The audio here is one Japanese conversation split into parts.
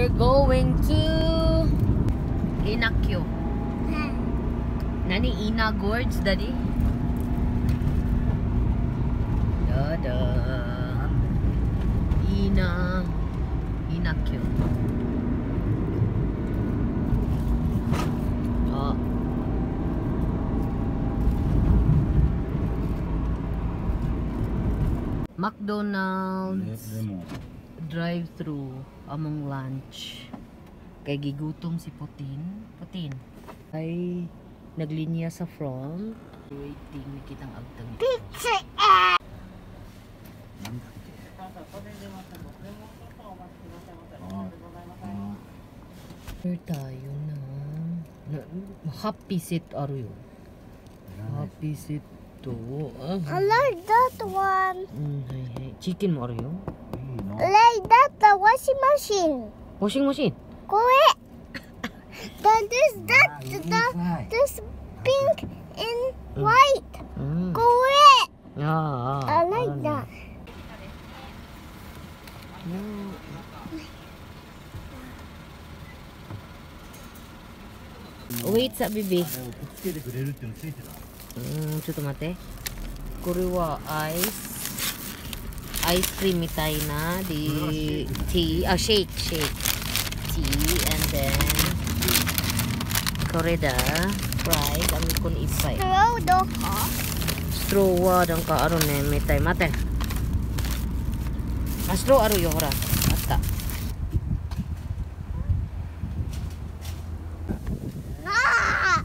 We're going to Inakyo. Nani Ina Gorge, Daddy? Dada. Ina. Inakyo. Ah. McDonald's. Lemon. Among lunch. Kay gigutom si Putin. Putin. Ay naglinya sa front. Waiting na kitang agtang ito. Here tayo na. na happy seat aro yun. Happy seat to. Ah. I like that one. Mm. Chicken mo aro yun? I like that the washing machine. Washing machine. Correct. then this that the this pink and white. Mm. Correct. Ah, ah, I like that. Mm. っていついてたうん、ちょっと待って。これはアイス。アイスクリームみたいな。で、ティー、あ、シェイク、シェイク。ティー、and then これだ。フライ。Ang kun ipay. Throw the car. straw wa dang ka aro ne metay mate. Ah, straw aro yo hora. Atta. Ah!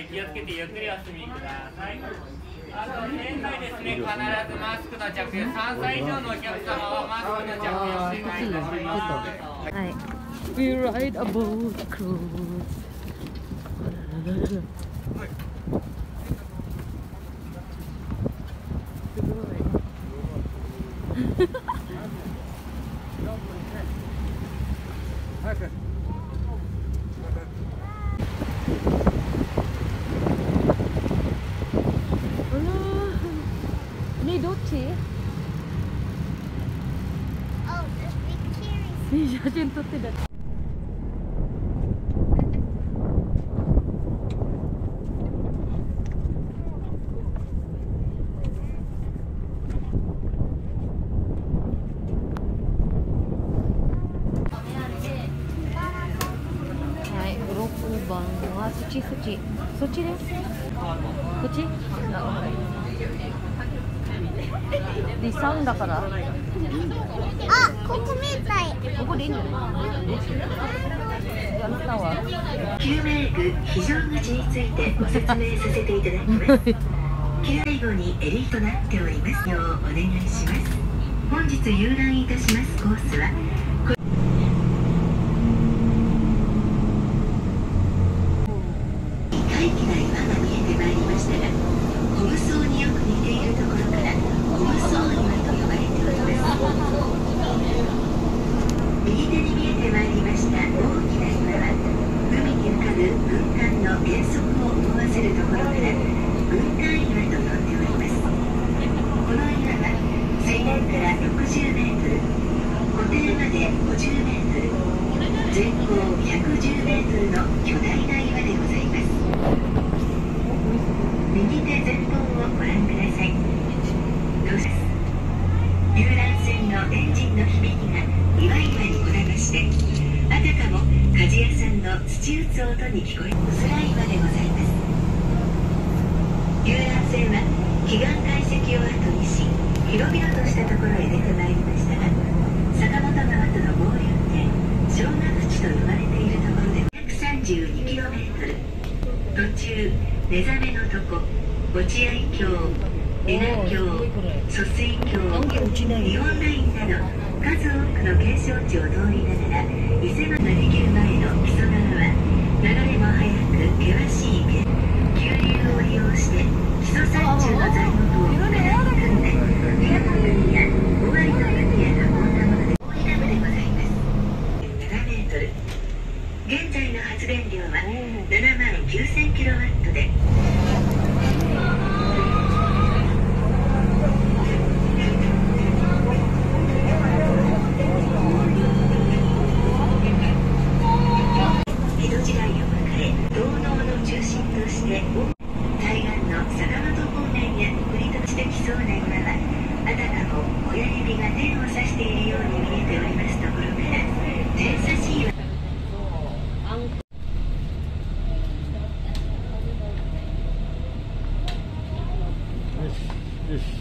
で気をつけてゆっくりお進みください。あと店内ですね、必ずマスクの着用、3歳以上のお客様はマスクの着用をお願いいたします。はい。We ride a boat cruise. すごい。あらねどっち Oh, this big cherry. ね写真撮ってたはい、6番はそっちそっちそっち？ですこっちあで3だから。あ、ここみたい。ここで。いいんじゃないあなたは救命具非常口についてご説明させていただきます救命後に襟となっておりますようお願いします本日遊覧いたしますコースは大気な岩が見えてまいりましたがコブ層によく似ているところからコブ層岩と呼ばれております右手に見えてまいりました。大きな岩は海に浮かぶ軍艦の原則を思わせるところから軍艦岩と呼んでおります。この岩は水面から60メートル固定まで50メートル全高110メートルの巨大な鍛冶屋さんの土打つ音に聞こえる。スライマでございます。遊覧船は奇岩解析を後にし広々としたところへ出てまいりましたが坂本川との合流点小学地と呼ばれているところで 132km 途中目覚めのとこ落合橋恵那橋疎水橋日本ラインなど数多くの景勝地を通りながら伊勢湾ができる前の木曽川は流れも速く険しい池急流を利用して木曽山中の材木を Ish.